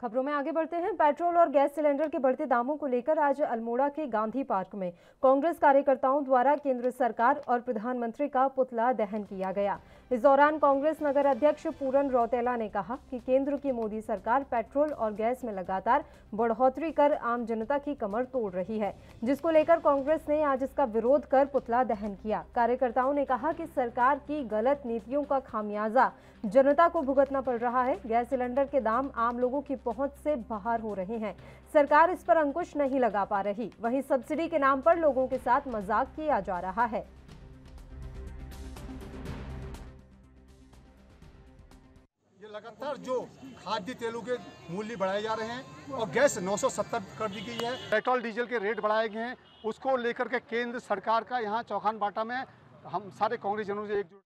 खबरों में आगे बढ़ते हैं। पेट्रोल और गैस सिलेंडर के बढ़ते दामों को लेकर आज अल्मोड़ा के गांधी पार्क में कांग्रेस कार्यकर्ताओं द्वारा केंद्र सरकार और प्रधानमंत्री का पुतला दहन किया गया। इस दौरान कांग्रेस नगर अध्यक्ष पूरन रौतेला ने कहा कि केंद्र की मोदी सरकार पेट्रोल और गैस में लगातार बढ़ोतरी कर आम जनता की कमर तोड़ रही है, जिसको लेकर कांग्रेस ने आज इसका विरोध कर पुतला दहन किया। कार्यकर्ताओं ने कहा कि सरकार की गलत नीतियों का खामियाजा जनता को भुगतना पड़ रहा है। गैस सिलेंडर के दाम आम लोगों की पहुँच से बाहर हो रहे हैं। सरकार इस पर अंकुश नहीं लगा पा रही। वहीं सब्सिडी के नाम पर लोगों के साथ मज़ाक किया जा रहा है। लगातार जो खाद्य तेलों के मूल्य बढ़ाए जा रहे हैं और गैस 970 कर दी गई है। पेट्रोल, डीजल के रेट बढ़ाए गए हैं। उसको लेकर के केंद्र सरकार का यहाँ चौखान बाटा में हम सारे कांग्रेस जनों से एकजुट